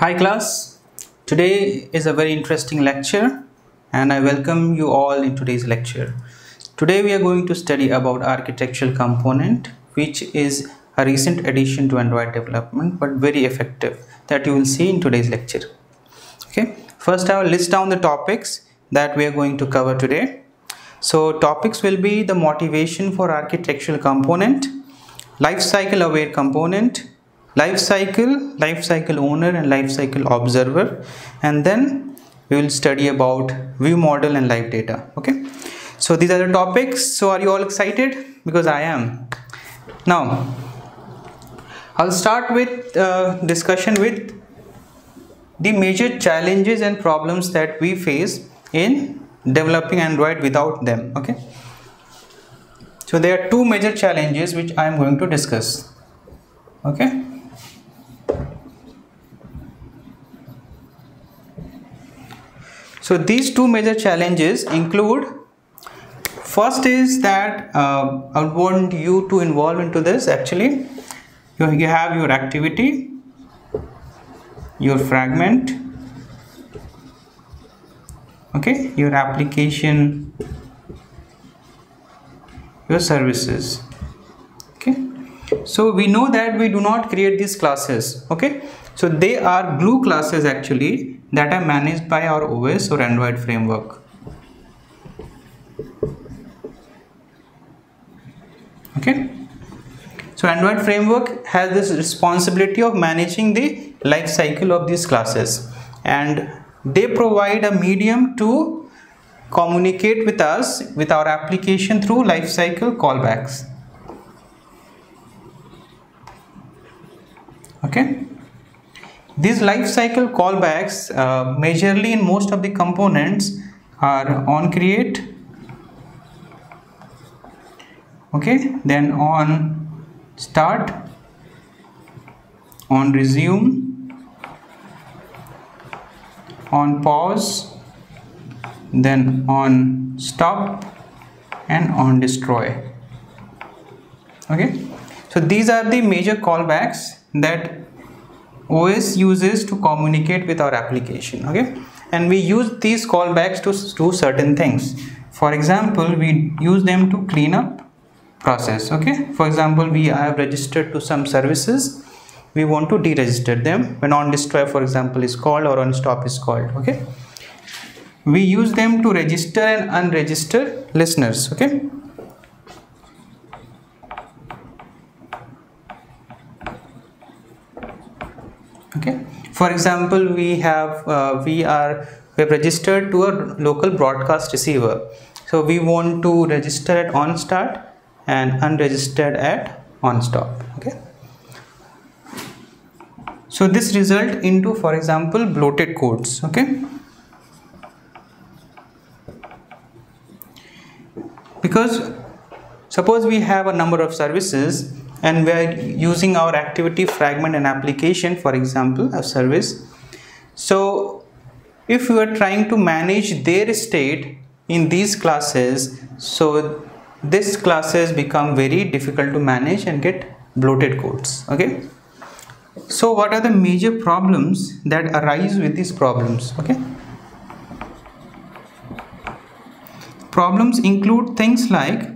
Hi class, today is a very interesting lecture and I welcome you all in today's lecture. Today we are going to study about architectural component which is a recent addition to Android development but very effective that you will see in today's lecture. Okay, first I will list down the topics that we are going to cover today. So topics will be the motivation for architectural component, life cycle aware component, life cycle life cycle owner and life cycle observer. And then we will study about view model and live data okay? So these are the topics. So are you all excited? Because i am. Now i'll start with uh, discussion with the major challenges and problems that we face in developing android without them okay? So there are two major challenges which i am going to discuss okay so these two major challenges include first is that uh, I want you to involve into this actually. You, you have your activity your fragment okay your application your services so we know that we do not create these classes okay so they are glue classes actually that are managed by our OS or Android framework. Okay. So Android framework has this responsibility of managing the life cycle of these classes and they provide a medium to communicate with us with our application through lifecycle callbacks. Okay. These life cycle callbacks uh, majorly in most of the components are on create. Okay. Then on start. On resume. On pause. Then on stop and on destroy. Okay. So these are the major callbacks that OS uses to communicate with our application okay? And we use these callbacks to do certain things. For example we use them to clean up process okay? For example we have registered to some services. We want to deregister them. When on destroy for example is called or on stop is called okay? We use them to register and unregister listeners okay okay. For example we have uh, we are we have registered to a local broadcast receiver. So we want to register at on start and unregistered at on stop okay. So this result into for example bloated codes. Okay. Because suppose we have a number of services and we are using our activity fragment and application for example a service. So if you are trying to manage their state in these classes so these classes become very difficult to manage and get bloated codes okay? So what are the major problems that arise with these problems okay? Problems include things like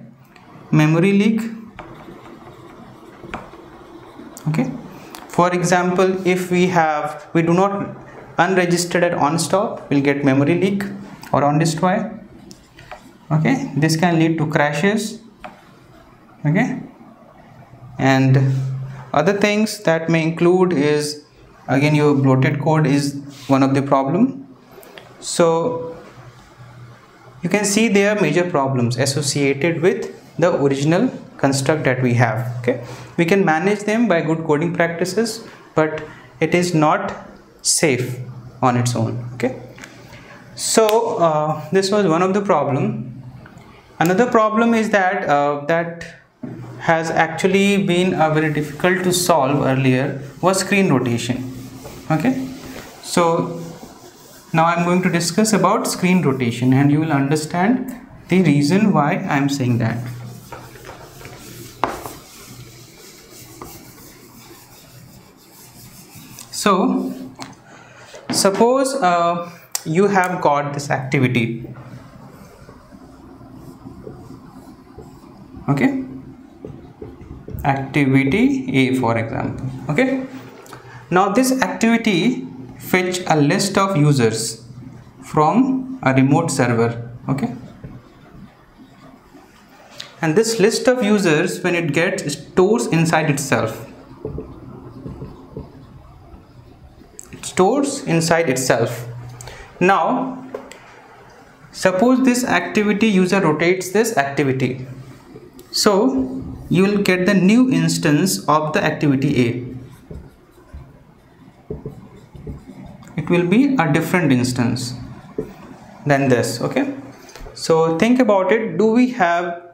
memory leak okay? For example if we have we do not unregistered at on stop we'll get memory leak or on destroy. Okay? This can lead to crashes. Okay? And other things that may include is again your bloated code is one of the problem. So you can see there are major problems associated with the original construct that we have okay? We can manage them by good coding practices but it is not safe on its own okay? So uh, this was one of the problem. Another problem is that uh, that has actually been very difficult to solve earlier was screen rotation okay? So now i'm going to discuss about screen rotation and you will understand the reason why i'm saying that so suppose uh, you have got this activity. Okay? Activity a for example. Okay? Now this activity fetch a list of users from a remote server. Okay? And this list of users when it gets stores inside itself. it stores inside itself. Now suppose this activity user rotates this activity. So you will get the new instance of the activity A. It will be a different instance than this okay? So think about it. Do we have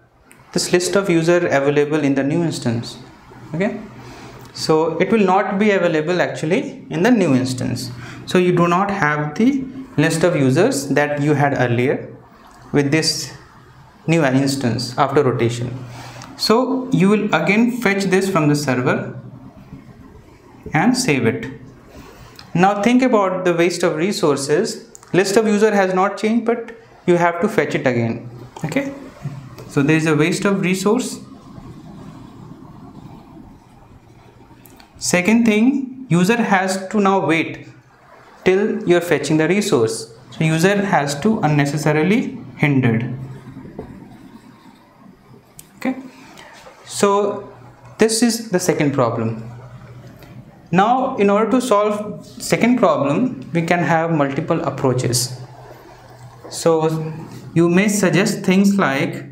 this list of user available in the new instance okay so it will not be available actually in the new instance. So you do not have the list of users that you had earlier with this new instance after rotation. So you will again fetch this from the server and save it. Now think about the waste of resources. List of user has not changed but you have to fetch it again. Okay? So there is a waste of resource second thing user has to now wait till you're fetching the resource. So user has to unnecessarily hindered Okay, so this is the second problem. Now in order to solve second problem we can have multiple approaches. So you may suggest things like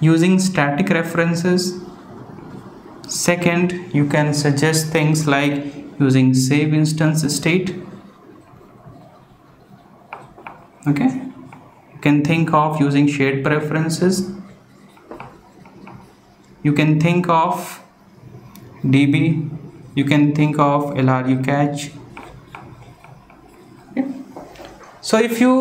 using static references second you can suggest things like using save instance state. Okay? You can think of using shared preferences. You can think of db you can think of lru cache okay. so if you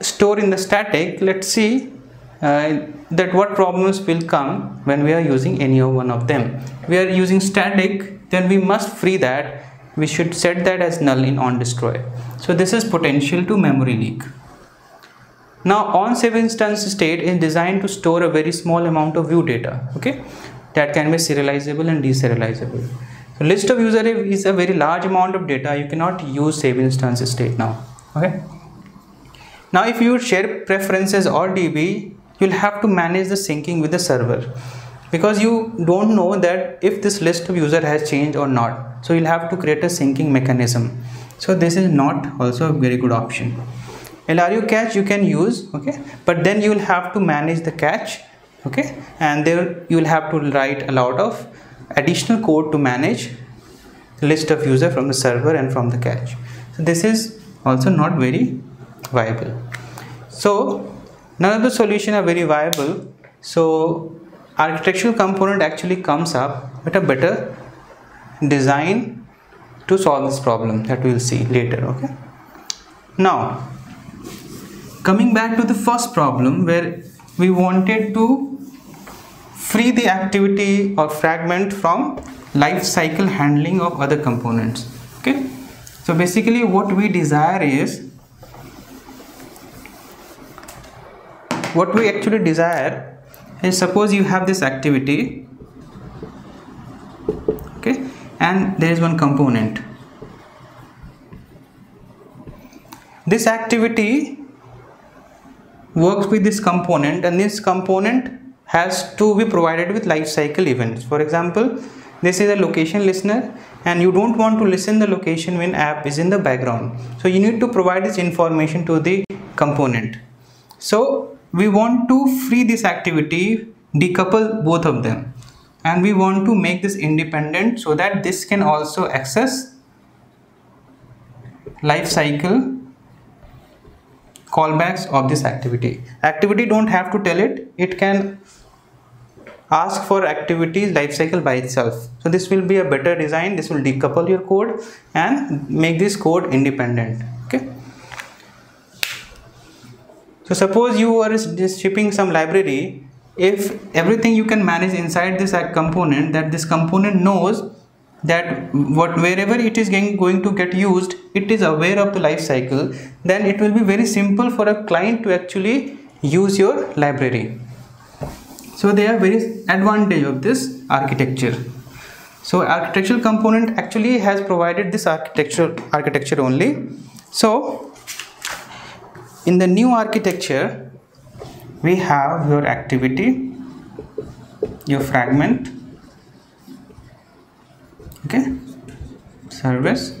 store in the static let's see uh, that what problems will come when we are using any of one of them. We are using static then we must free that. We should set that as null in on destroy. So this is potential to memory leak. Now on save instance state is designed to store a very small amount of view data okay? That can be serializable and deserializable. So list of user is a very large amount of data. You cannot use save instance state now okay? Now if you share preferences or db you'll have to manage the syncing with the server. Because you don't know that if this list of user has changed or not. So you'll have to create a syncing mechanism. So this is not also a very good option. LRU cache you can use okay? But then you will have to manage the cache okay? And there you will have to write a lot of additional code to manage the list of user from the server and from the cache so this is also not very viable. So none of the solution are very viable. So architectural component actually comes up with a better design to solve this problem that we will see later okay? Now coming back to the first problem where we wanted to free the activity or fragment from life cycle handling of other components okay? So basically what we desire is what we actually desire is suppose you have this activity okay and there is one component. This activity works with this component and this component has to be provided with life cycle events. For example this is a location listener and you don't want to listen the location when app is in the background. So you need to provide this information to the component. So we want to free this activity decouple both of them. And we want to make this independent so that this can also access life cycle callbacks of this activity. Activity don't have to tell it. It can ask for activities lifecycle by itself. So this will be a better design. This will decouple your code and make this code independent. Okay so suppose you are just shipping some library if everything you can manage inside this component that this component knows that what wherever it is going, going to get used it is aware of the life cycle then it will be very simple for a client to actually use your library. So there are various advantage of this architecture. So architectural component actually has provided this architecture architecture only. So in the new architecture we have your activity your fragment okay service.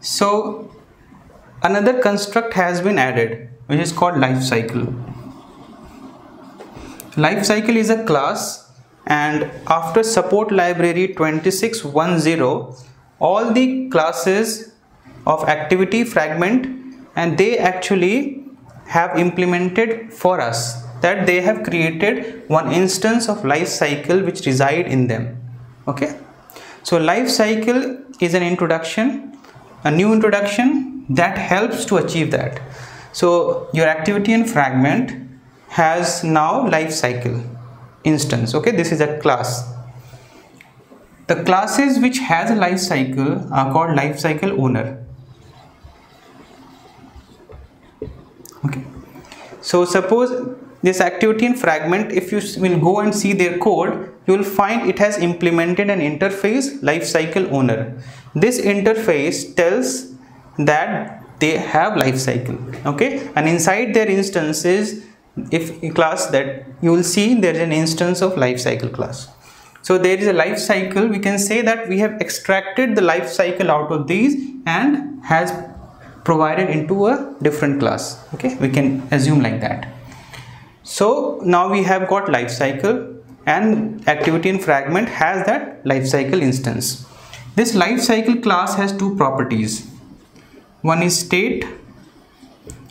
So another construct has been added which is called life cycle. Life cycle is a class and after support library 2610 all the classes of activity fragment and they actually have implemented for us that they have created one instance of life cycle which reside in them. Okay? So life cycle is an introduction a new introduction that helps to achieve that. So your activity and fragment has now life cycle instance. Okay? This is a class. The classes which has a life cycle are called life cycle owner okay. So suppose this activity and fragment if you will go and see their code you will find it has implemented an interface lifecycle owner. This interface tells that they have lifecycle okay? And inside their instances if class that you will see there is an instance of lifecycle class. So there is a life cycle we can say that we have extracted the life cycle out of these and has provided into a different class okay we can assume like that so now we have got life cycle and activity in fragment has that life cycle instance. This life cycle class has two properties. One is state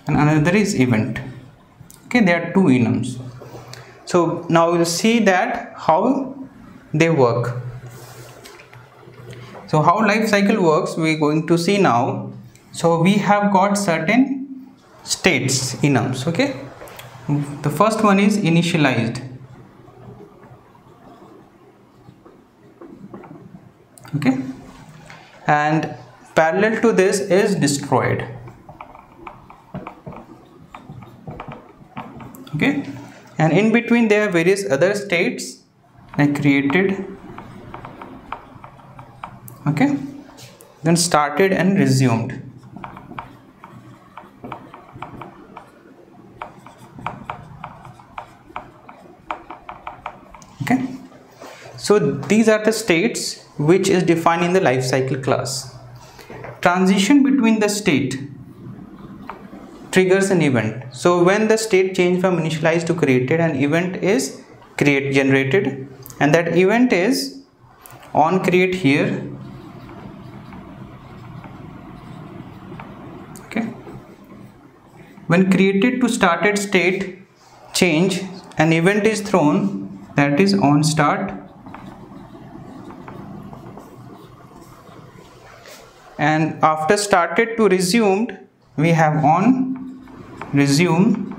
and another is event. Okay, there are two enums. So now we'll see that how they work. So how life cycle works we're going to see now. So we have got certain states enums okay? The first one is initialized. Okay? And parallel to this is destroyed. Okay? And in between there are various other states like created. Okay? Then started and resumed So these are the states which is defined in the life cycle class. Transition between the state triggers an event. So when the state change from initialized to created an event is create generated and that event is on create here okay when created to started state change an event is thrown that is on start and after started to resumed we have on resume.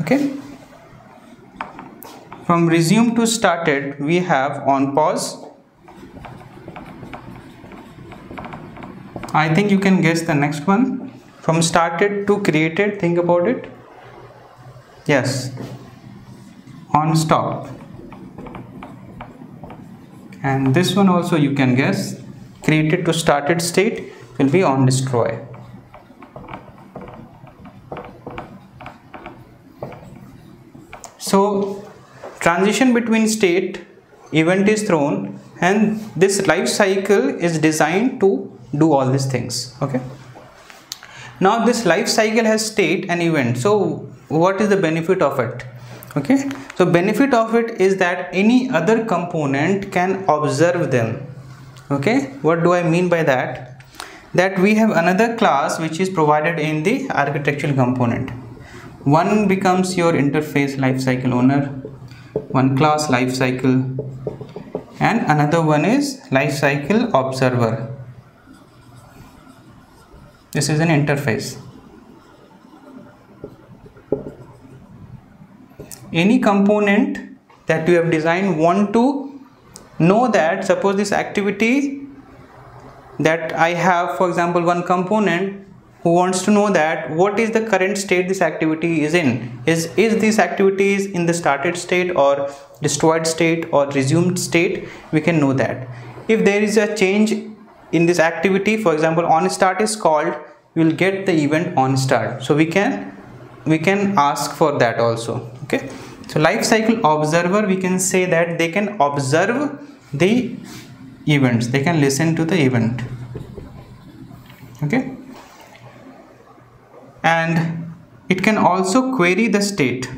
Okay. From resume to started we have on pause. I think you can guess the next one. From started to created think about it. Yes. On stop and this one also you can guess created to started state will be on destroy. So transition between state event is thrown and this life cycle is designed to do all these things okay? Now this life cycle has state and event. So what is the benefit of it okay? So benefit of it is that any other component can observe them. Okay? What do i mean by that? That we have another class which is provided in the architectural component. One becomes your interface lifecycle owner one class lifecycle and another one is lifecycle observer. This is an interface any component that you have designed want to know that suppose this activity that I have for example one component who wants to know that what is the current state this activity is in? Is is this activity is in the started state or destroyed state or resumed state? We can know that. If there is a change in this activity for example on start is called we will get the event on start. So we can we can ask for that also okay? So life cycle observer we can say that they can observe the events. They can listen to the event. Okay? And it can also query the state.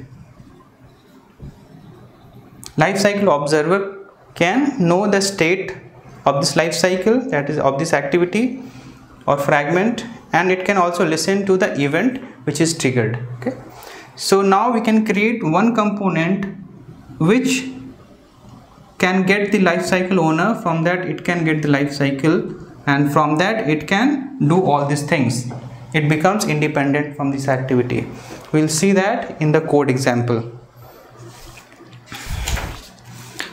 Life cycle observer can know the state of this life cycle that is of this activity or fragment and it can also listen to the event which is triggered. Okay so now we can create one component which can get the life cycle owner from that it can get the life cycle and from that it can do all these things. It becomes independent from this activity. We'll see that in the code example.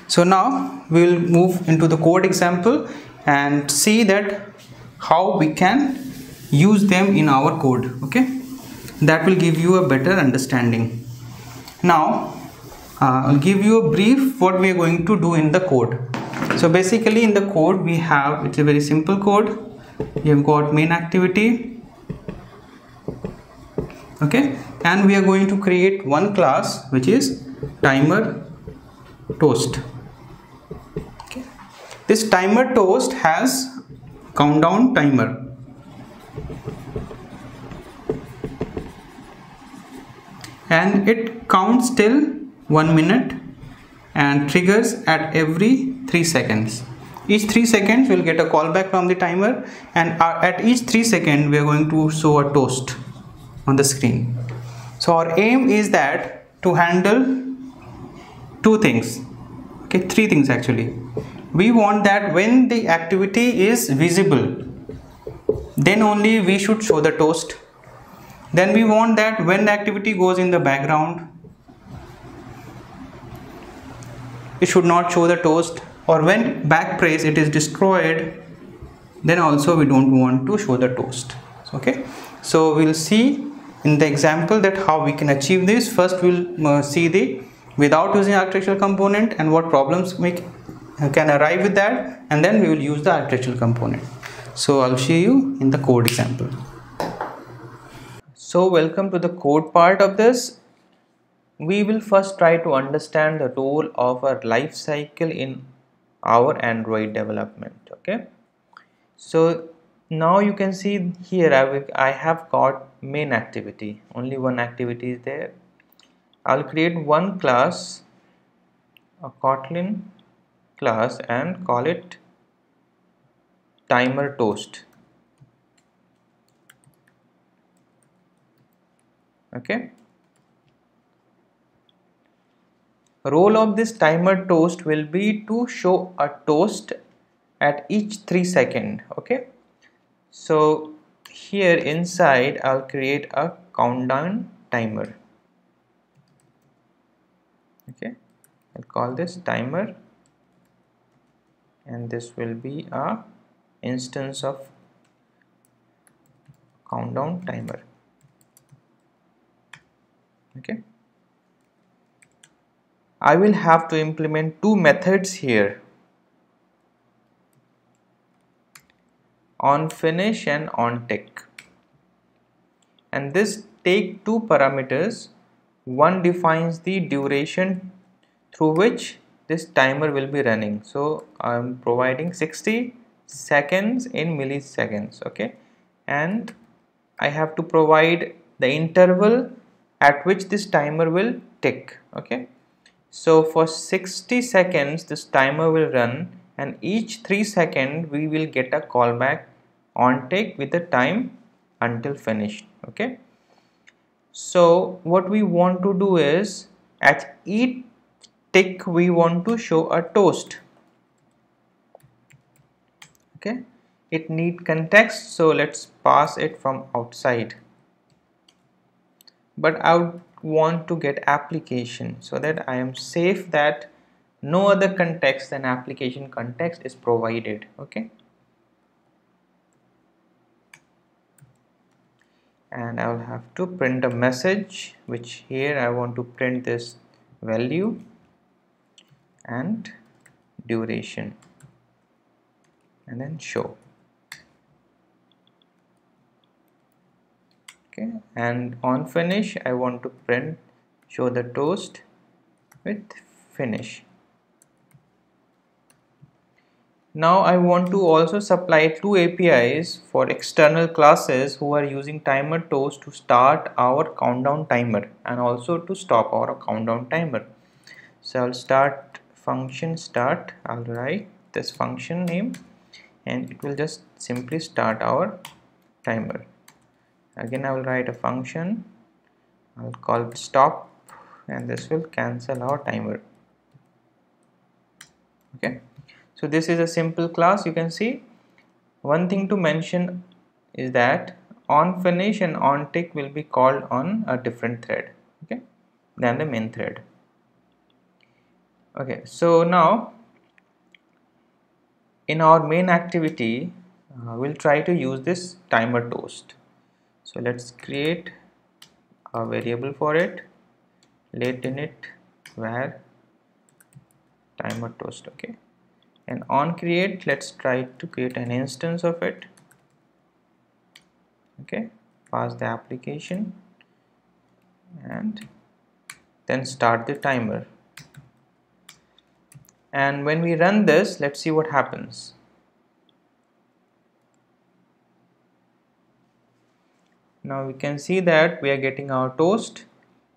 So now we will move into the code example and see that how we can use them in our code okay that will give you a better understanding. Now uh, I'll give you a brief what we are going to do in the code. So basically in the code we have it's a very simple code. You have got main activity okay? And we are going to create one class which is timer toast. Okay? This timer toast has countdown timer and it counts till 1 minute and triggers at every 3 seconds. Each 3 seconds we'll get a callback from the timer and uh, at each 3 seconds we are going to show a toast on the screen. So our aim is that to handle two things. Okay three things actually. We want that when the activity is visible then only we should show the toast then we want that when the activity goes in the background it should not show the toast. Or when back press it is destroyed then also we don't want to show the toast. Okay? So we'll see in the example that how we can achieve this. First we'll uh, see the without using architectural component and what problems we can arrive with that. And then we will use the architectural component. So i'll show you in the code example so welcome to the code part of this. We will first try to understand the role of a life cycle in our android development okay? So now you can see here I have got main activity. Only one activity is there. I'll create one class a Kotlin class and call it timer toast okay. Role of this timer toast will be to show a toast at each 3 second. Okay. So here inside I'll create a countdown timer. Okay. I'll call this timer. And this will be a instance of countdown timer okay. I will have to implement two methods here. On finish and on tick and this take two parameters one defines the duration through which this timer will be running. So I'm providing 60 seconds in milliseconds okay? And I have to provide the interval at which this timer will tick okay? So for 60 seconds this timer will run and each 3 second we will get a callback on tick with the time until finished okay? So what we want to do is at each tick we want to show a toast okay? It need context so let's pass it from outside but I would want to get application so that I am safe that no other context than application context is provided okay? And I will have to print a message which here I want to print this value and duration and then show okay and on finish I want to print show the toast with finish now I want to also supply two APIs for external classes who are using timer toast to start our countdown timer and also to stop our countdown timer. So I'll start function start, I'll write this function name and it will just simply start our timer. Again I will write a function, I'll call stop and this will cancel our timer. Okay. So this is a simple class. You can see one thing to mention is that on finish and on tick will be called on a different thread okay than the main thread. Okay. So now in our main activity uh, we'll try to use this timer toast so let's create a variable for it. lateinit var timer toast okay? And on create let's try to create an instance of it okay? Pass the application and then start the timer. And when we run this let's see what happens now we can see that we are getting our toast.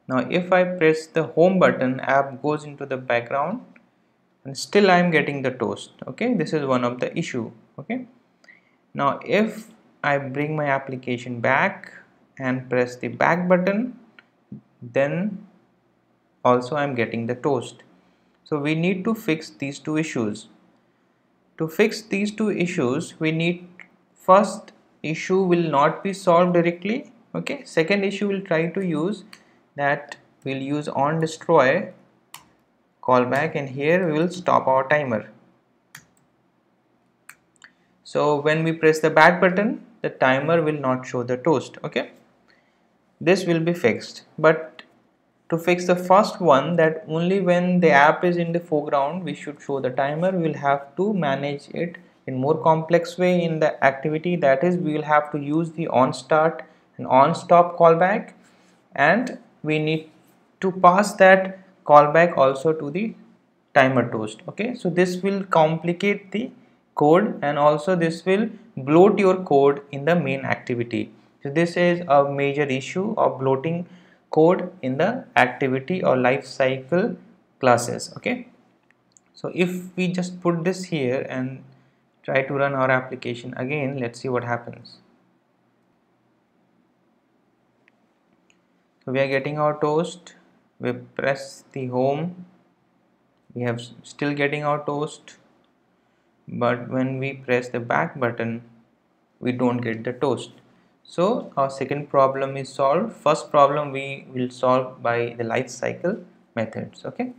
Now if I press the home button app goes into the background and still I am getting the toast okay? This is one of the issue okay? Now if I bring my application back and press the back button then also I am getting the toast. So we need to fix these two issues. To fix these two issues we need first issue will not be solved directly okay? Second issue we'll try to use that we'll use on destroy callback and here we will stop our timer. So when we press the back button the timer will not show the toast okay? This will be fixed. But to fix the first one that only when the app is in the foreground we should show the timer. We will have to manage it in more complex way in the activity that is we will have to use the on start and on stop callback. And we need to pass that callback also to the timer toast okay? So this will complicate the code and also this will bloat your code in the main activity. So this is a major issue of bloating code in the activity or life cycle classes okay? So if we just put this here and try to run our application again. Let's see what happens. So we are getting our toast. We press the home. We have still getting our toast. But when we press the back button we don't get the toast. So our second problem is solved. First problem we will solve by the life cycle methods okay?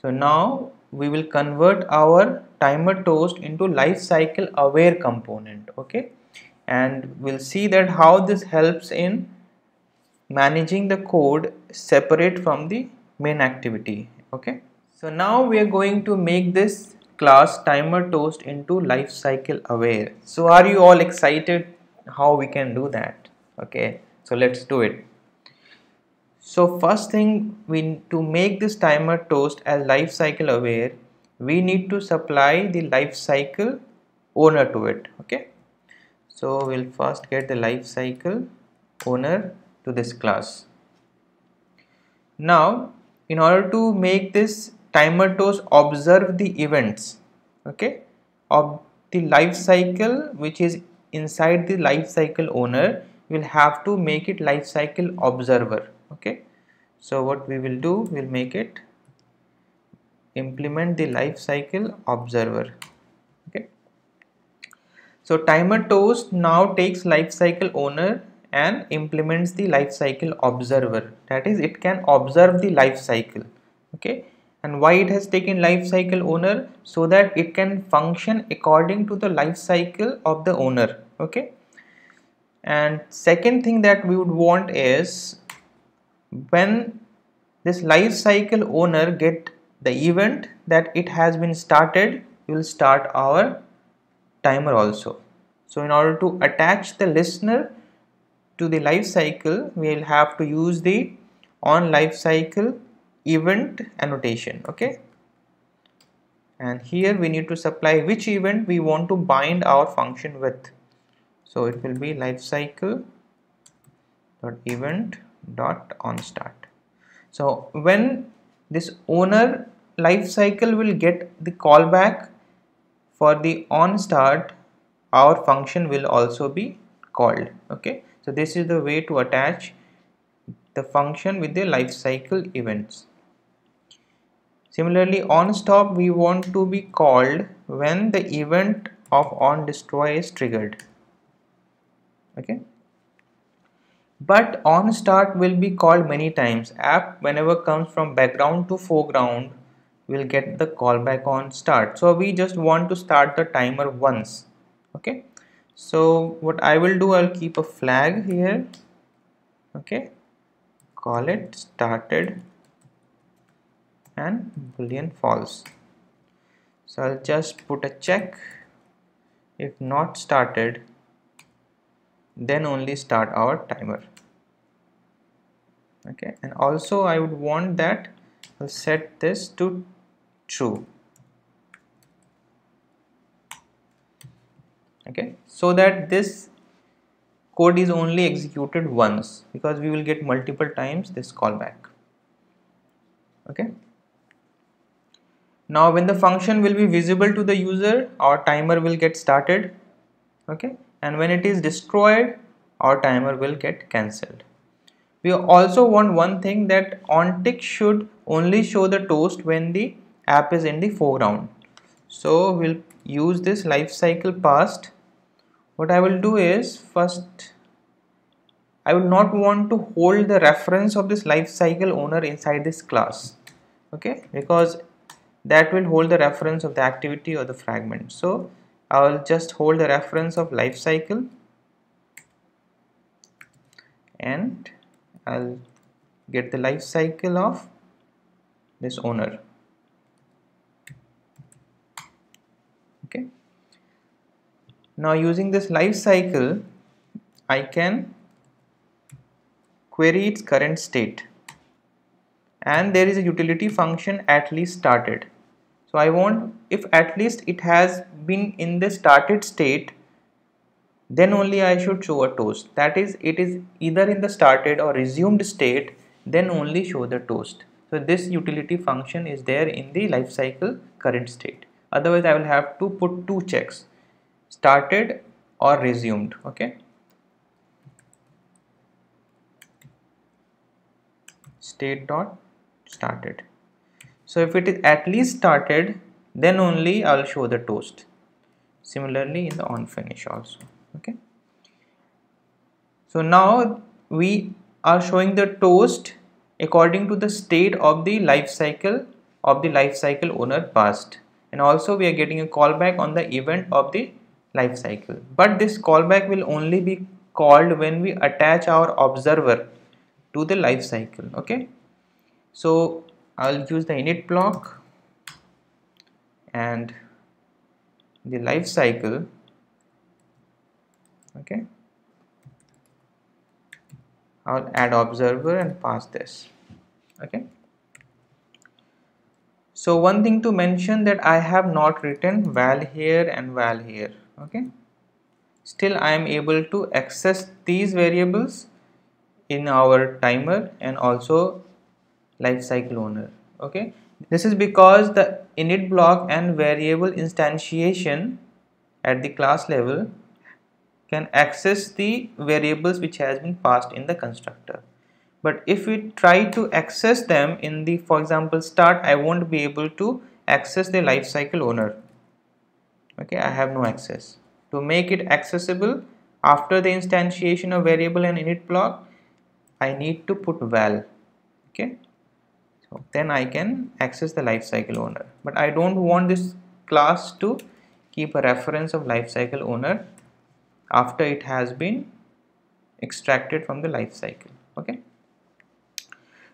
So now we will convert our timer toast into life cycle aware component okay? And we'll see that how this helps in managing the code separate from the main activity okay? So now we are going to make this class timer toast into life cycle aware. So are you all excited how we can do that? Okay so let's do it so first thing we to make this timer toast as life cycle aware we need to supply the life cycle owner to it okay? So we'll first get the life cycle owner to this class. Now in order to make this timer toast observe the events okay? Of the life cycle which is inside the life cycle owner we'll have to make it life cycle observer okay. So what we will do we'll make it implement the life cycle observer. Okay. So timer toast now takes life cycle owner and implements the life cycle observer. That is it can observe the life cycle. Okay. And why it has taken life cycle owner? So that it can function according to the life cycle of the owner. Okay. And second thing that we would want is when this life cycle owner get the event that it has been started we will start our timer also. So in order to attach the listener to the life cycle we will have to use the on life cycle event annotation okay? And here we need to supply which event we want to bind our function with. So it will be life cycle dot event dot on start so when this owner life cycle will get the callback for the on start our function will also be called okay so this is the way to attach the function with the life cycle events Similarly, on stop we want to be called when the event of on destroy is triggered. Okay. But on start will be called many times. App whenever comes from background to foreground will get the callback on start. So we just want to start the timer once. Okay. So what I will do, I'll keep a flag here. Okay. Call it started and boolean false so I'll just put a check if not started then only start our timer. Okay and also I would want that I'll set this to true. Okay so that this code is only executed once because we will get multiple times this callback. Okay now when the function will be visible to the user our timer will get started. Okay and when it is destroyed our timer will get cancelled. We also want one thing that on tick should only show the toast when the app is in the foreground. So we'll use this lifecycle past. What I will do is first I will not want to hold the reference of this lifecycle owner inside this class okay? Because that will hold the reference of the activity or the fragment. So I will just hold the reference of life cycle and I'll get the life cycle of this owner. Okay. Now using this life cycle, I can query its current state and there is a utility function at least started so I want if at least it has been in the started state then only I should show a toast. That is it is either in the started or resumed state then only show the toast. So this utility function is there in the lifecycle current state. Otherwise I will have to put two checks started or resumed okay? State dot started so if it is at least started then only I'll show the toast. Similarly in the on finish also okay? So now we are showing the toast according to the state of the life cycle of the life cycle owner past. And also we are getting a callback on the event of the life cycle. But this callback will only be called when we attach our observer to the life cycle okay? So I'll use the init block and the life cycle okay? I'll add observer and pass this okay? So one thing to mention that I have not written val here and val here okay? Still I am able to access these variables in our timer and also life cycle owner okay? This is because the init block and variable instantiation at the class level can access the variables which has been passed in the constructor. But if we try to access them in the for example start I won't be able to access the lifecycle owner. Okay I have no access. To make it accessible after the instantiation of variable and init block I need to put val okay so then I can access the lifecycle owner. But I don't want this class to keep a reference of lifecycle owner after it has been extracted from the lifecycle okay?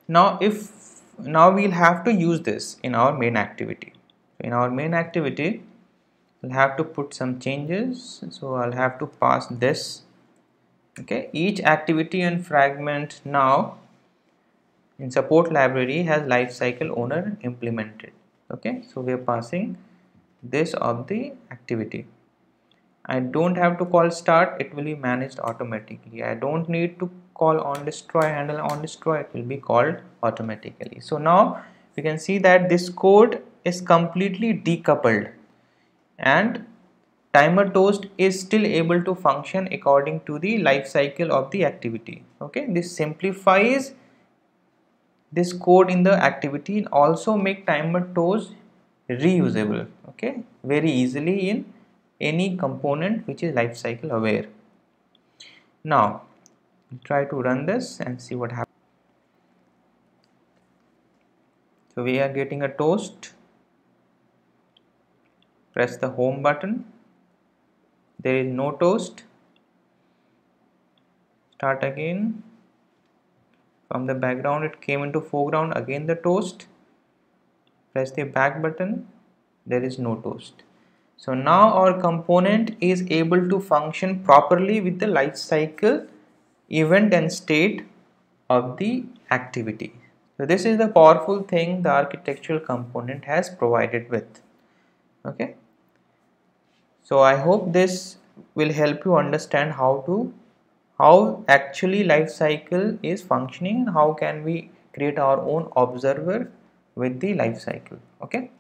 Now if now we'll have to use this in our main activity. In our main activity we'll have to put some changes. So I'll have to pass this okay? Each activity and fragment now in support library has lifecycle owner implemented. Okay so we are passing this of the activity. I don't have to call start it will be managed automatically. I don't need to call on destroy handle on destroy it will be called automatically. So now we can see that this code is completely decoupled and timer toast is still able to function according to the life cycle of the activity. Okay this simplifies this code in the activity also make timer toast reusable okay? Very easily in any component which is lifecycle aware. Now try to run this and see what happens. So we are getting a toast. Press the home button. There is no toast. Start again from the background it came into foreground. Again the toast. Press the back button. There is no toast. So now our component is able to function properly with the life cycle event and state of the activity. So this is the powerful thing the architectural component has provided with. Okay? So i hope this will help you understand how to how actually life cycle is functioning and how can we create our own observer with the life cycle okay?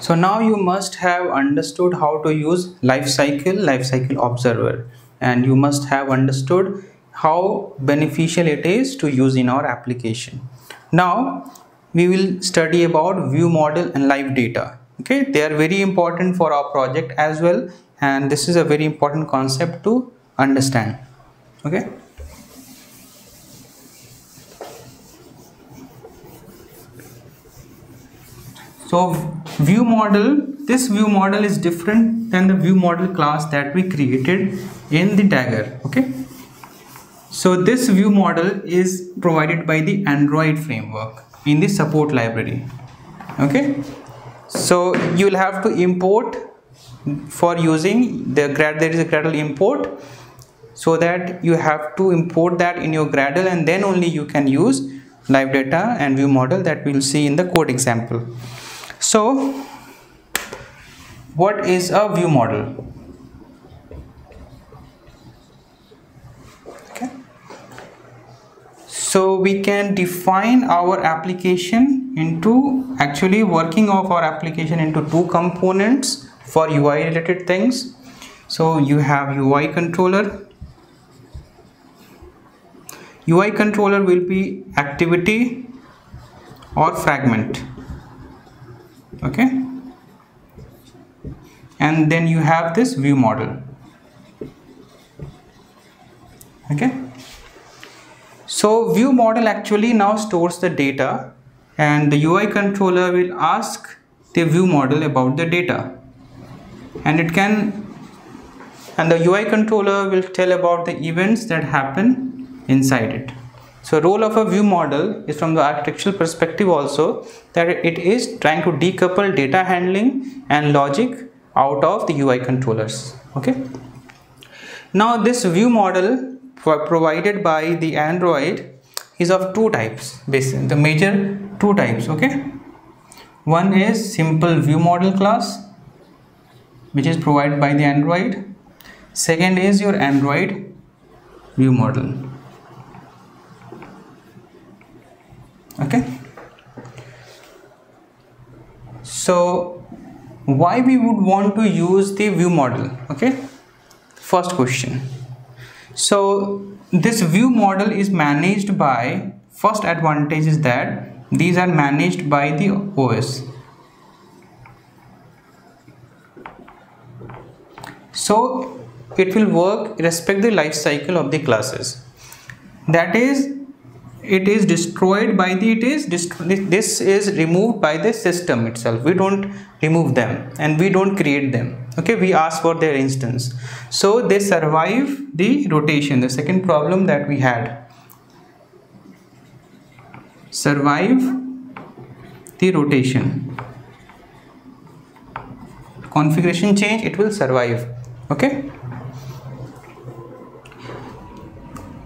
So now you must have understood how to use life cycle life cycle observer and you must have understood how beneficial it is to use in our application. Now we will study about view model and live data okay? They are very important for our project as well and this is a very important concept to understand. Okay? So view model this view model is different than the view model class that we created in the dagger. Okay? So this view model is provided by the android framework in the support library. Okay? So you will have to import for using the grad there is a gradle import so that you have to import that in your Gradle and then only you can use live data and view model that we'll see in the code example. So what is a view model? So we can define our application into actually working of our application into two components for UI related things. So you have UI controller UI controller will be activity or fragment. Okay? And then you have this view model. Okay? So view model actually now stores the data and the UI controller will ask the view model about the data. And it can and the UI controller will tell about the events that happen inside it. So role of a view model is from the architectural perspective also that it is trying to decouple data handling and logic out of the UI controllers okay? Now this view model provided by the Android is of two types basically the major two types okay? One is simple view model class which is provided by the Android. Second is your Android view model okay? So why we would want to use the view model? Okay? First question. So this view model is managed by first advantage is that these are managed by the OS so it will work respect the life cycle of the classes. That is it is destroyed by the it is this is removed by the system itself. We don't remove them and we don't create them. Okay we ask for their instance. So they survive the rotation the second problem that we had. Survive the rotation. Configuration change it will survive. Okay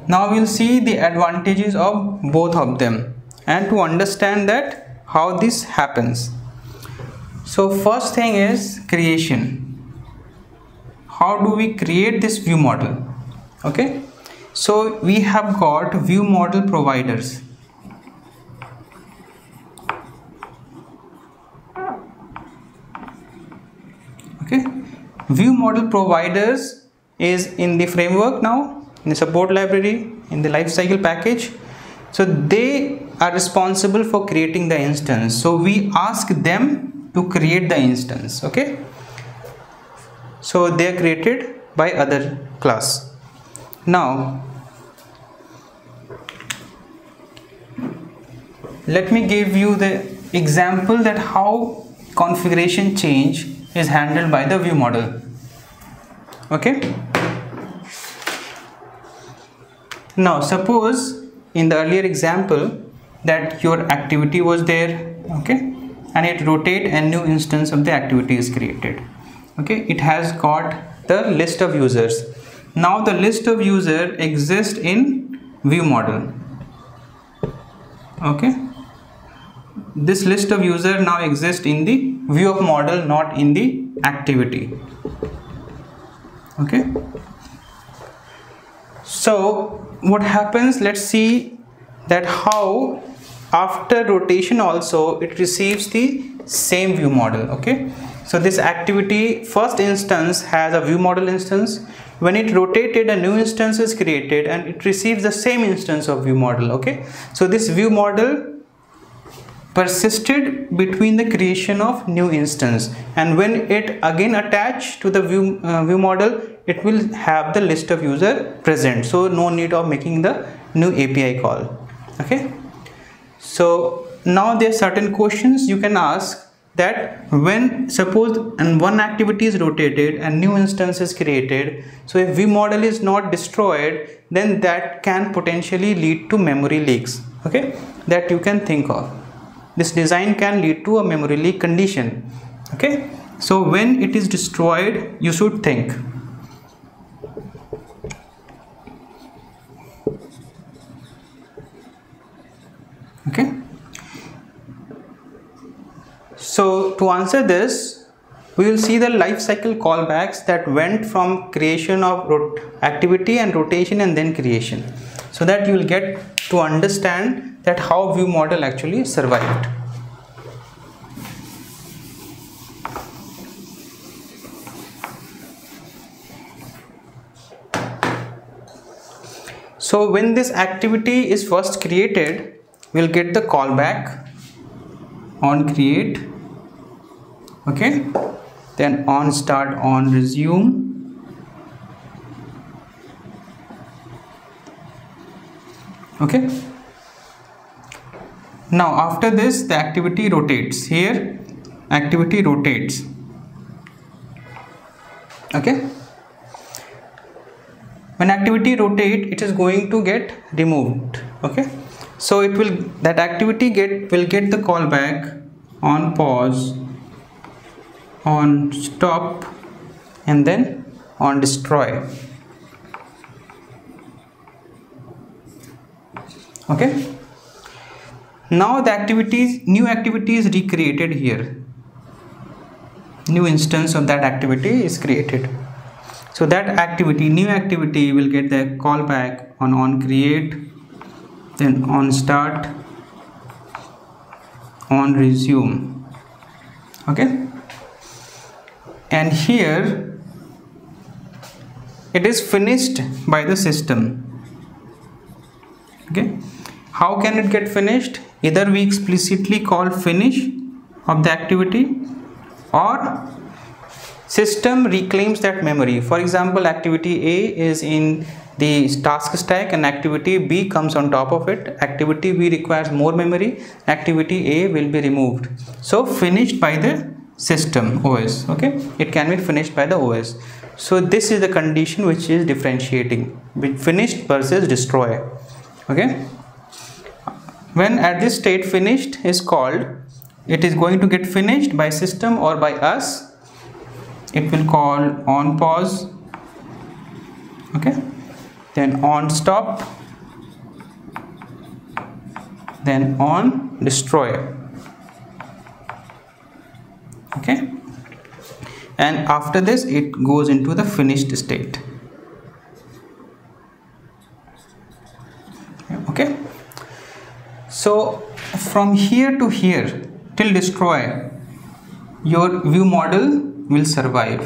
now we'll see the advantages of both of them and to understand that how this happens. So first thing is creation. How do we create this view model? Okay? So we have got view model providers. Okay? View model providers is in the framework now in the support library in the lifecycle package. So they are responsible for creating the instance. So we ask them to create the instance okay? So they are created by other class. Now let me give you the example that how configuration change is handled by the view model okay now suppose in the earlier example that your activity was there okay and it rotate a new instance of the activity is created okay. It has got the list of users. Now the list of user exists in view model okay. This list of user now exists in the view of model not in the activity okay. So what happens let's see that how after rotation also it receives the same view model okay? So this activity first instance has a view model instance. When it rotated a new instance is created and it receives the same instance of view model okay? So this view model persisted between the creation of new instance. And when it again attached to the view uh, view model it will have the list of user present. So no need of making the new API call. Okay? So now there are certain questions you can ask that when suppose and one activity is rotated and new instance is created so if view model is not destroyed then that can potentially lead to memory leaks. Okay? That you can think of this design can lead to a memory leak condition. Okay? So when it is destroyed you should think. Okay? So to answer this we will see the life cycle callbacks that went from creation of activity and rotation and then creation. So that you will get to understand that how view model actually survived. So when this activity is first created we'll get the callback on create okay? Then on start on resume. Okay now after this the activity rotates. Here activity rotates. Okay? When activity rotate it is going to get removed. Okay? So it will that activity get will get the callback on pause on stop and then on destroy. Okay now the activities new activity is recreated here. New instance of that activity is created. So that activity new activity will get the callback on on create then on start on resume. Okay? And here it is finished by the system. Okay? How can it get finished either we explicitly call finish of the activity or system reclaims that memory. For example activity a is in the task stack and activity b comes on top of it. Activity b requires more memory. Activity a will be removed. So finished by the system os okay? It can be finished by the os so this is the condition which is differentiating. Finished versus destroy okay when at this state finished is called it is going to get finished by system or by us. It will call on pause. Okay. Then on stop. Then on destroy. Okay. And after this it goes into the finished state okay so from here to here till destroy your view model will survive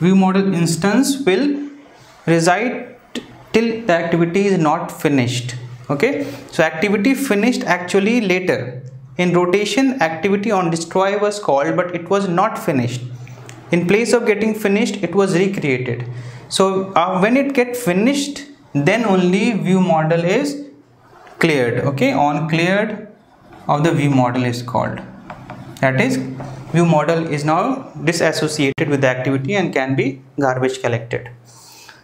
view model instance will reside till the activity is not finished okay so activity finished actually later in rotation, activity on destroy was called but it was not finished. In place of getting finished, it was recreated. So uh, when it get finished, then only view model is cleared. Okay, on cleared of the view model is called. That is, view model is now disassociated with the activity and can be garbage collected.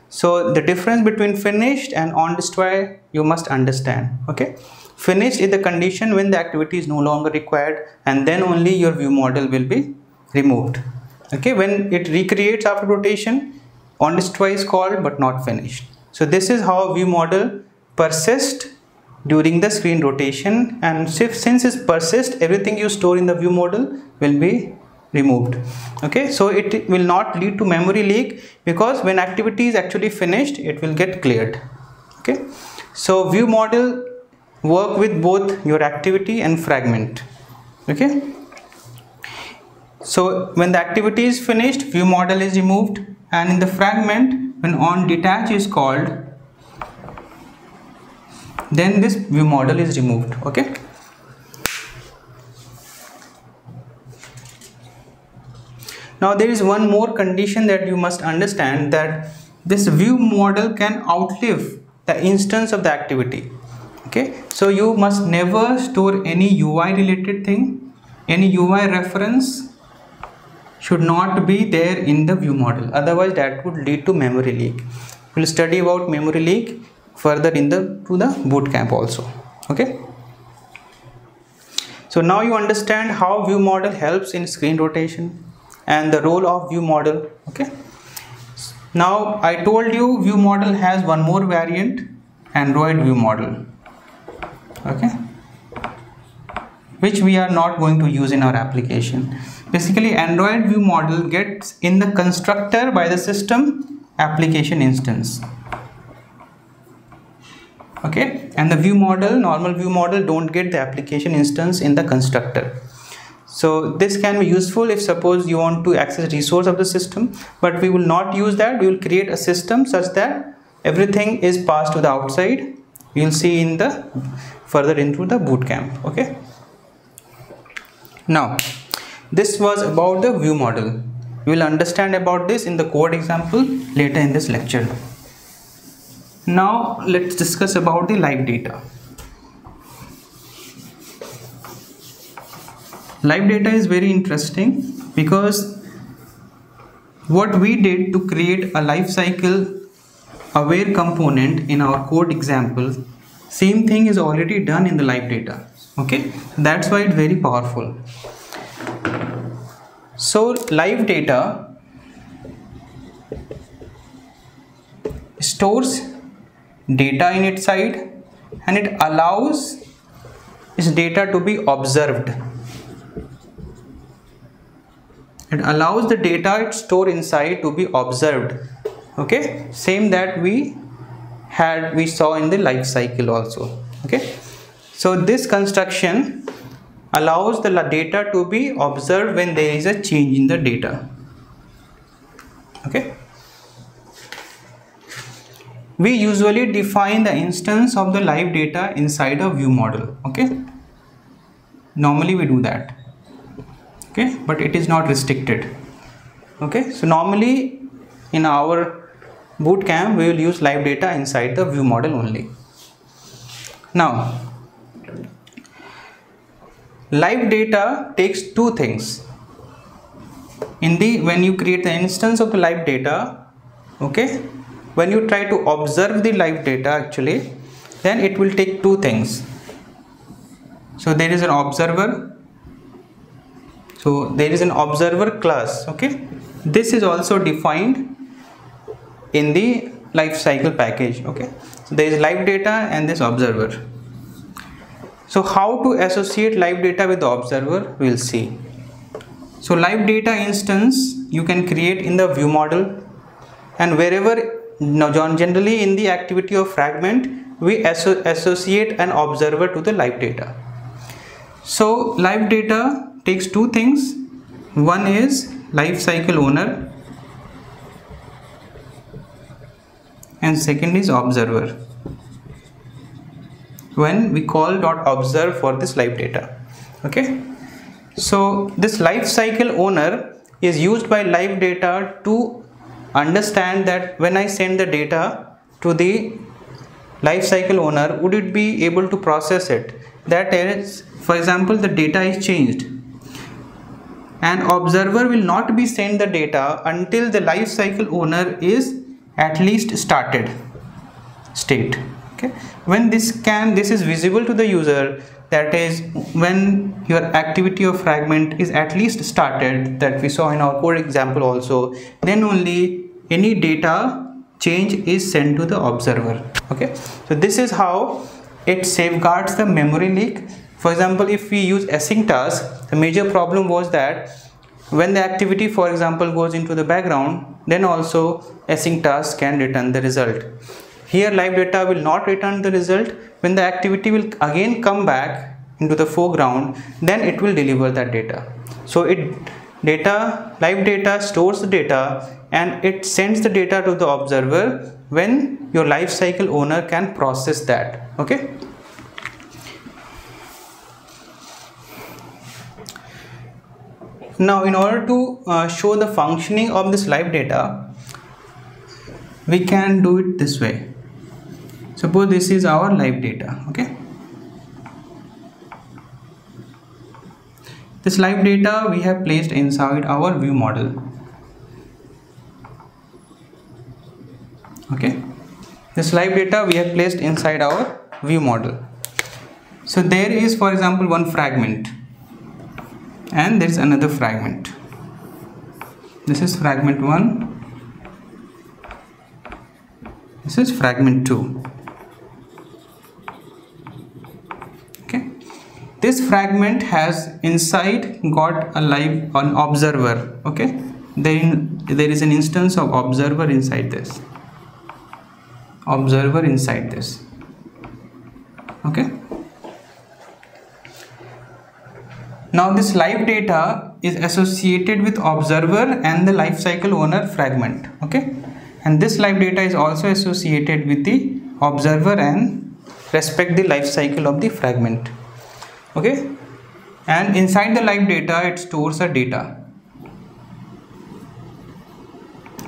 So the difference between finished and on destroy you must understand. Okay. Finished is the condition when the activity is no longer required and then only your view model will be removed. Okay, when it recreates after rotation, on destroy is called but not finished. So this is how view model persists during the screen rotation and since it persists, everything you store in the view model will be removed. Okay? So it will not lead to memory leak because when activity is actually finished it will get cleared. Okay? So view model work with both your activity and fragment. Okay? So when the activity is finished view model is removed and in the fragment when on detach is called then this view model is removed okay? Now there is one more condition that you must understand that this view model can outlive the instance of the activity okay? So you must never store any UI related thing. Any UI reference should not be there in the view model. Otherwise that would lead to memory leak. We'll study about memory leak further in the to the boot camp also okay? So now you understand how view model helps in screen rotation and the role of view model okay? Now i told you view model has one more variant android view model okay? Which we are not going to use in our application. Basically android view model gets in the constructor by the system application instance okay? And the view model normal view model don't get the application instance in the constructor. So this can be useful if suppose you want to access resource of the system but we will not use that. We will create a system such that everything is passed to the outside. You will see in the further into the bootcamp. Okay? Now this was about the view model. We will understand about this in the code example later in this lecture now let's discuss about the live data. Live data is very interesting because what we did to create a life cycle aware component in our code example same thing is already done in the live data okay? That's why it's very powerful. So live data stores data in its side and it allows its data to be observed. It allows the data it store inside to be observed. Okay? Same that we had we saw in the life cycle also. Okay? So this construction allows the data to be observed when there is a change in the data. Okay we usually define the instance of the live data inside a view model okay? Normally we do that okay? But it is not restricted okay? So normally in our bootcamp we will use live data inside the view model only. Now live data takes two things. In the when you create the instance of the live data okay when you try to observe the live data actually then it will take two things. So there is an observer. So there is an observer class okay? This is also defined in the life cycle package okay? So there is live data and this observer. So how to associate live data with the observer? We'll see. So live data instance you can create in the view model and wherever now generally in the activity of fragment we asso associate an observer to the live data. So live data takes two things. One is life cycle owner and second is observer. When we call dot observe for this live data okay? So this life cycle owner is used by live data to understand that when I send the data to the life cycle owner would it be able to process it? That is for example the data is changed. An observer will not be sent the data until the life cycle owner is at least started state. Okay? When this can this is visible to the user that is when your activity of fragment is at least started that we saw in our core example also then only any data change is sent to the observer. Okay? So this is how it safeguards the memory leak. For example if we use async task the major problem was that when the activity for example goes into the background then also async task can return the result here live data will not return the result. When the activity will again come back into the foreground then it will deliver that data. So it data live data stores the data and it sends the data to the observer when your life cycle owner can process that. Okay? Now in order to uh, show the functioning of this live data we can do it this way suppose this is our live data okay? This live data we have placed inside our view model okay? This live data we have placed inside our view model. So there is for example one fragment and there is another fragment. This is fragment 1 this is fragment 2 this fragment has inside got a live an observer okay? Then there is an instance of observer inside this. Observer inside this okay? Now this live data is associated with observer and the life cycle owner fragment okay? And this live data is also associated with the observer and respect the life cycle of the fragment okay? And inside the live data it stores a data.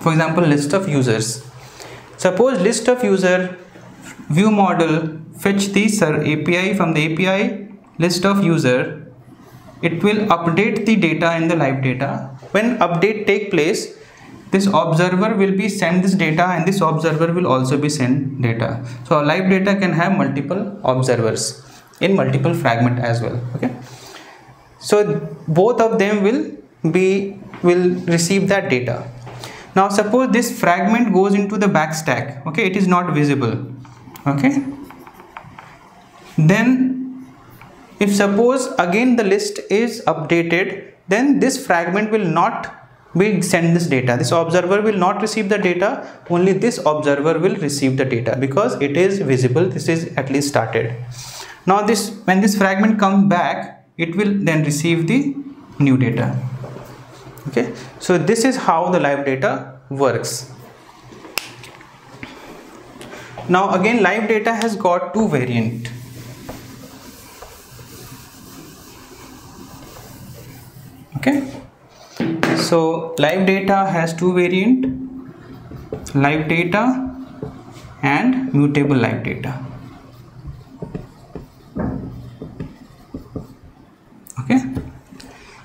For example list of users. Suppose list of user view model fetch the API from the API list of user. It will update the data in the live data. When update take place this observer will be send this data and this observer will also be send data. So live data can have multiple observers in multiple fragment as well okay? So both of them will be will receive that data. Now suppose this fragment goes into the back stack okay? It is not visible okay? Then if suppose again the list is updated then this fragment will not be send this data. This observer will not receive the data only this observer will receive the data because it is visible this is at least started now this when this fragment comes back it will then receive the new data. Okay? So this is how the live data works. Now again live data has got two variant. Okay? So live data has two variant live data and mutable live data okay.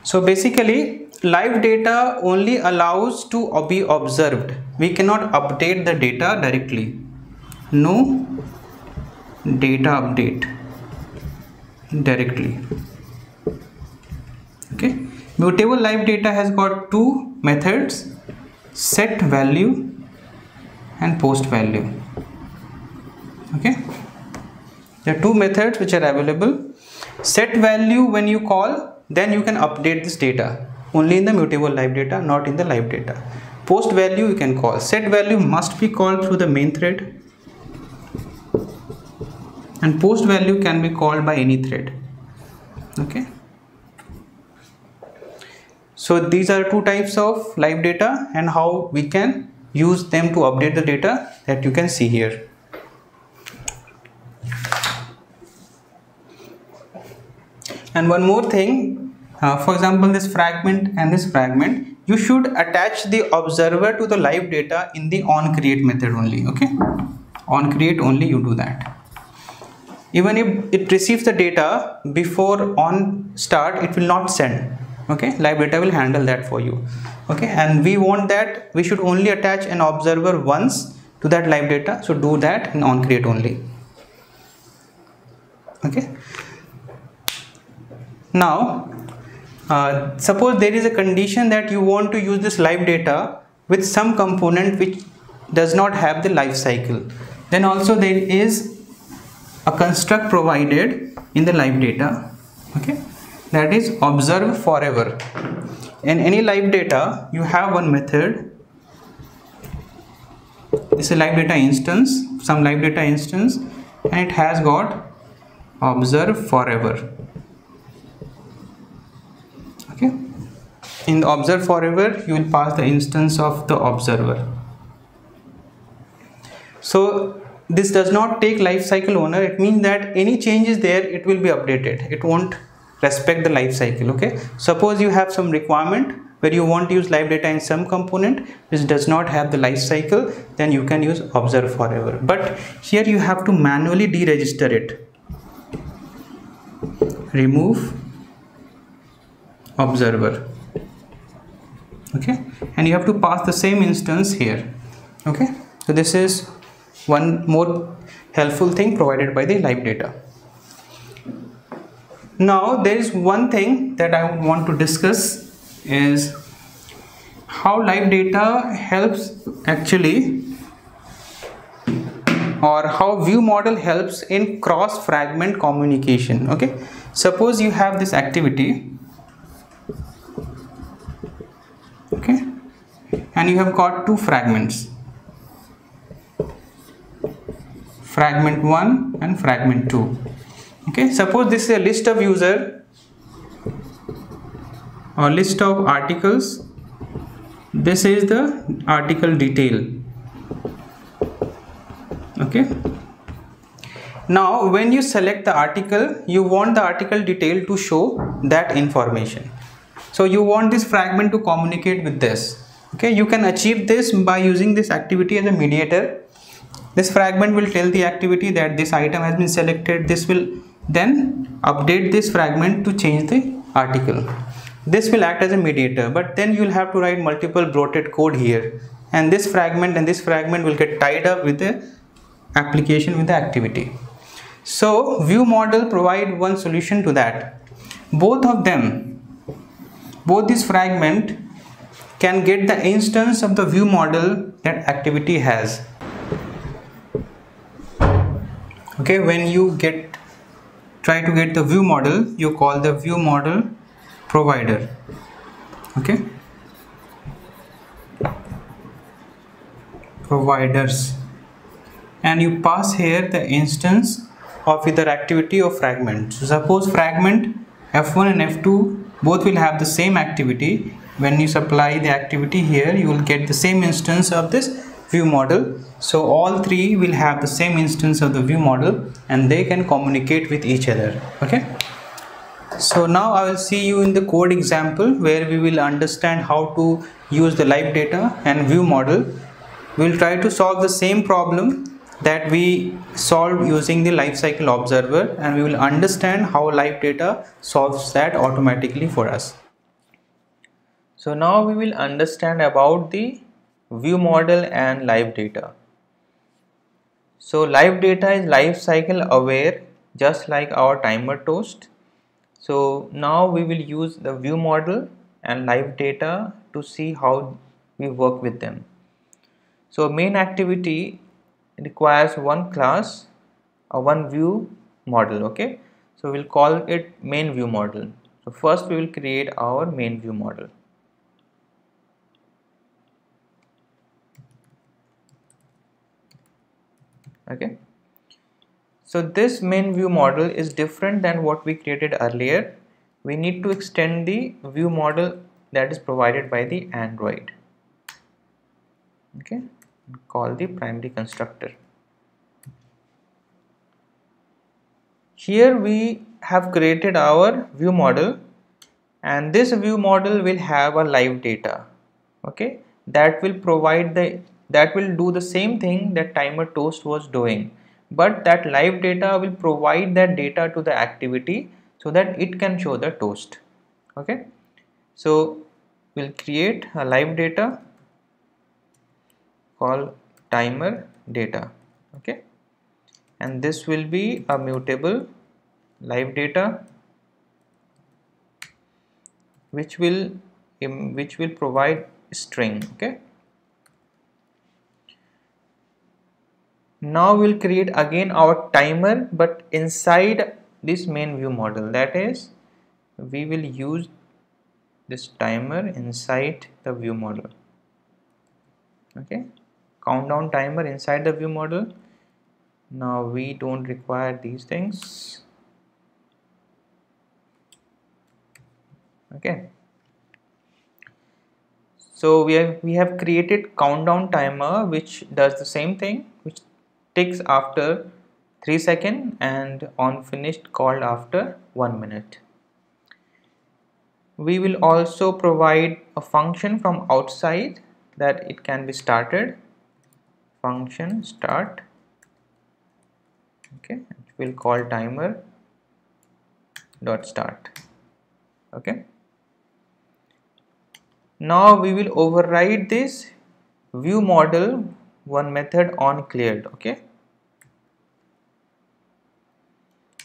So basically live data only allows to be observed. We cannot update the data directly. No data update directly. Okay. Mutable live data has got two methods set value and post value. Okay. There are two methods which are available set value when you call then you can update this data. Only in the mutable live data not in the live data. Post value you can call. Set value must be called through the main thread. And post value can be called by any thread. Okay? So these are two types of live data and how we can use them to update the data that you can see here and one more thing uh, for example this fragment and this fragment you should attach the observer to the live data in the on create method only okay? On create only you do that. Even if it receives the data before on start it will not send okay? Live data will handle that for you okay? And we want that we should only attach an observer once to that live data so do that in on create only okay now uh, suppose there is a condition that you want to use this live data with some component which does not have the life cycle. Then also there is a construct provided in the live data okay? That is observe forever. In any live data you have one method. This is live data instance some live data instance and it has got observe forever okay in the observe forever you will pass the instance of the observer. So this does not take life cycle owner. It means that any change is there it will be updated. It won't respect the life cycle okay? Suppose you have some requirement where you want to use live data in some component which does not have the life cycle then you can use observe forever. But here you have to manually deregister it. Remove observer okay? And you have to pass the same instance here. Okay? So this is one more helpful thing provided by the live data. Now there is one thing that I want to discuss is how live data helps actually or how view model helps in cross fragment communication. Okay? Suppose you have this activity and you have got two fragments. Fragment 1 and fragment 2 okay suppose this is a list of user or list of articles. This is the article detail. Okay. Now when you select the article you want the article detail to show that information. So you want this fragment to communicate with this okay you can achieve this by using this activity as a mediator. This fragment will tell the activity that this item has been selected. This will then update this fragment to change the article. This will act as a mediator but then you will have to write multiple bloated code here. And this fragment and this fragment will get tied up with the application with the activity. So view model provide one solution to that. Both of them both this fragment can get the instance of the view model that activity has. Okay when you get try to get the view model you call the view model provider. Okay? Providers. And you pass here the instance of either activity or fragment. So suppose fragment f1 and f2 both will have the same activity when you supply the activity here you will get the same instance of this view model. So all three will have the same instance of the view model and they can communicate with each other okay? So now i will see you in the code example where we will understand how to use the live data and view model. We will try to solve the same problem that we solve using the lifecycle observer and we will understand how live data solves that automatically for us. So now we will understand about the view model and live data. So live data is life cycle aware just like our timer toast. So now we will use the view model and live data to see how we work with them. So main activity requires one class or one view model okay. So we'll call it main view model. So first we will create our main view model. Okay. So this main view model is different than what we created earlier. We need to extend the view model that is provided by the android. Okay. Call the primary constructor. Here we have created our view model and this view model will have a live data. Okay. That will provide the that will do the same thing that timer toast was doing. But that live data will provide that data to the activity so that it can show the toast. Okay? So we'll create a live data called timer data. Okay? And this will be a mutable live data which will um, which will provide string. Okay now we'll create again our timer but inside this main view model that is we will use this timer inside the view model. Okay? Countdown timer inside the view model. Now we don't require these things. Okay? So we have we have created countdown timer which does the same thing which ticks after 3 seconds and on finished called after 1 minute. We will also provide a function from outside that it can be started. Function start. Okay we'll call timer dot start. Okay. Now we will override this view model one method on cleared okay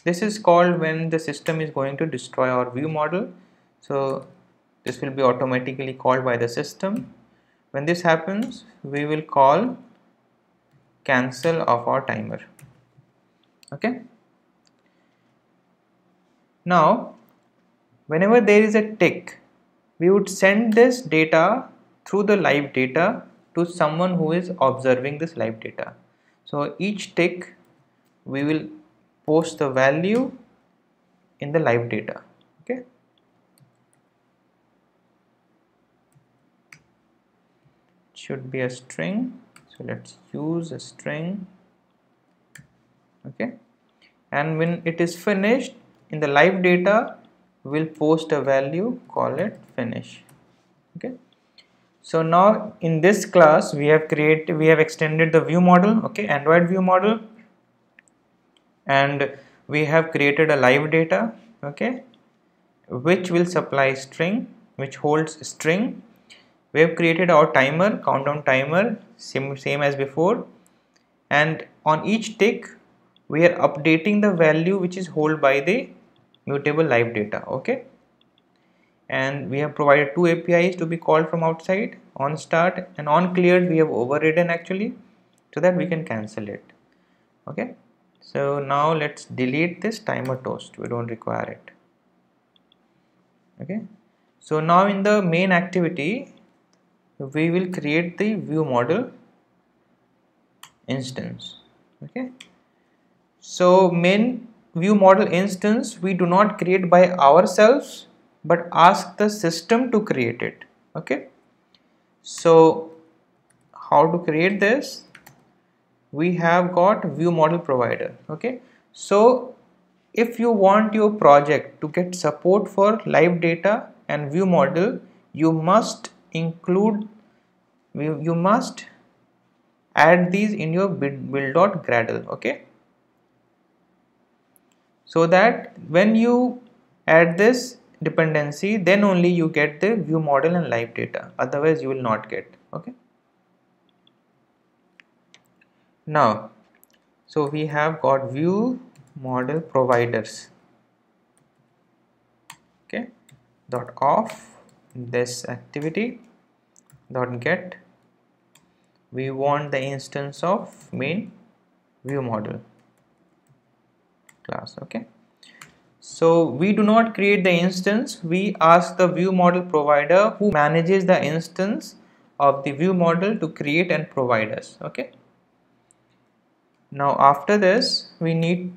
this is called when the system is going to destroy our view model. So this will be automatically called by the system. When this happens we will call cancel of our timer. Okay? Now whenever there is a tick we would send this data through the live data to someone who is observing this live data. So each tick we will post the value in the live data okay? It should be a string. So let's use a string okay? And when it is finished in the live data we'll post a value call it finish okay? So now in this class we have created we have extended the view model okay? Android view model and we have created a live data okay which will supply string which holds string. We have created our timer countdown timer same, same as before. And on each tick we are updating the value which is held by the mutable live data okay. And we have provided two APIs to be called from outside on start and on cleared. We have overridden actually so that we can cancel it okay so now let's delete this timer toast. We don't require it. Okay? So now in the main activity we will create the view model instance. Okay? So main view model instance we do not create by ourselves but ask the system to create it. Okay? So how to create this we have got view model provider okay? So if you want your project to get support for live data and view model you must include you must add these in your build.gradle okay? So that when you add this dependency then only you get the view model and live data. Otherwise you will not get okay now so we have got view model providers. Okay. Dot off this activity. Dot get. We want the instance of main view model class okay. So we do not create the instance. We ask the view model provider who manages the instance of the view model to create and provide us okay now after this we need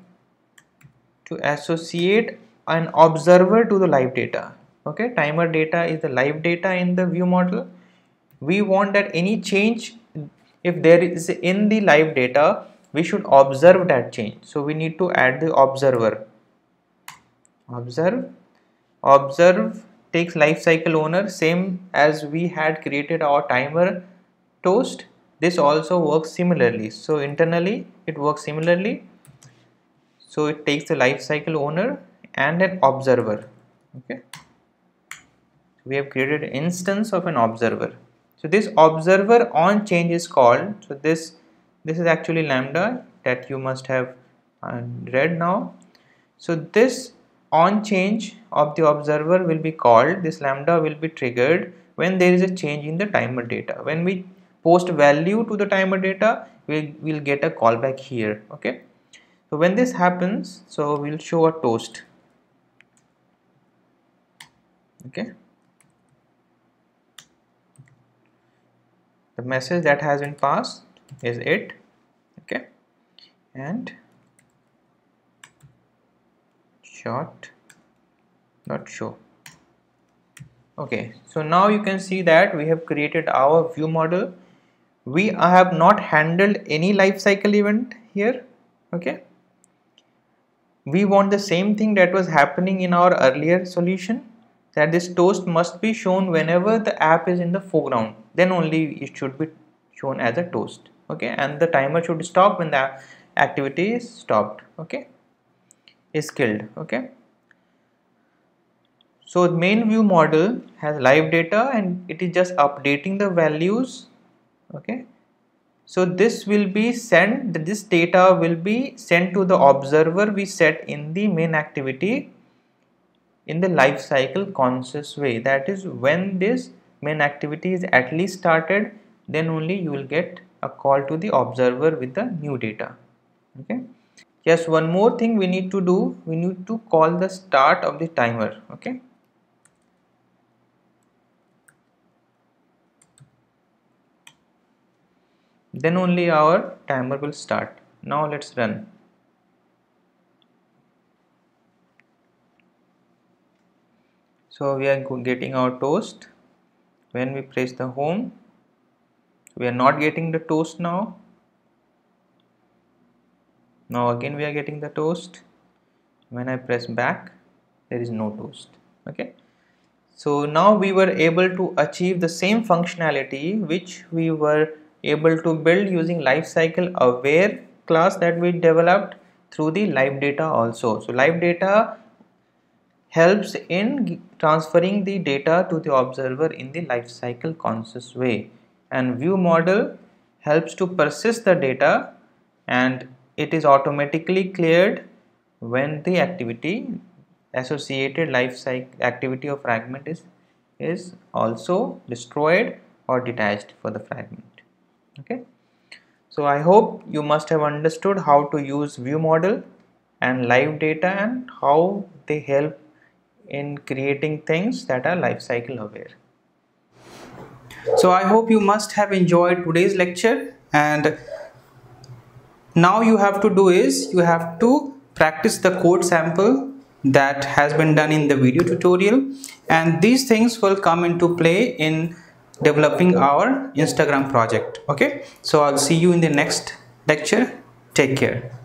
to associate an observer to the live data. Okay timer data is the live data in the view model. We want that any change if there is in the live data we should observe that change. So we need to add the observer. Observe. Observe takes life cycle owner same as we had created our timer toast this also works similarly. So internally it works similarly. So it takes the life cycle owner and an observer. Okay. We have created an instance of an observer. So this observer on change is called so this this is actually lambda that you must have uh, read now. So this on change of the observer will be called this lambda will be triggered when there is a change in the timer data. When we post value to the timer data we will get a callback here okay? So when this happens so we'll show a toast okay? The message that has been passed is it okay? And short not show. Okay so now you can see that we have created our view model we have not handled any life cycle event here okay? We want the same thing that was happening in our earlier solution that this toast must be shown whenever the app is in the foreground. Then only it should be shown as a toast okay? And the timer should stop when the activity is stopped okay? Is killed okay? So the main view model has live data and it is just updating the values okay. So this will be sent this data will be sent to the observer we set in the main activity in the life cycle conscious way. That is when this main activity is at least started then only you will get a call to the observer with the new data. Okay. Yes one more thing we need to do we need to call the start of the timer. Okay then only our timer will start. Now let's run. So we are getting our toast. When we press the home we are not getting the toast now. Now again we are getting the toast. When I press back there is no toast. Okay? So now we were able to achieve the same functionality which we were able to build using lifecycle aware class that we developed through the live data also. So live data helps in transferring the data to the observer in the lifecycle conscious way. And view model helps to persist the data and it is automatically cleared when the activity associated life cycle activity of fragment is is also destroyed or detached for the fragment okay so i hope you must have understood how to use view model and live data and how they help in creating things that are life cycle aware. So I hope you must have enjoyed today's lecture and now you have to do is you have to practice the code sample that has been done in the video tutorial and these things will come into play in developing our Instagram project. Okay? So I'll see you in the next lecture. Take care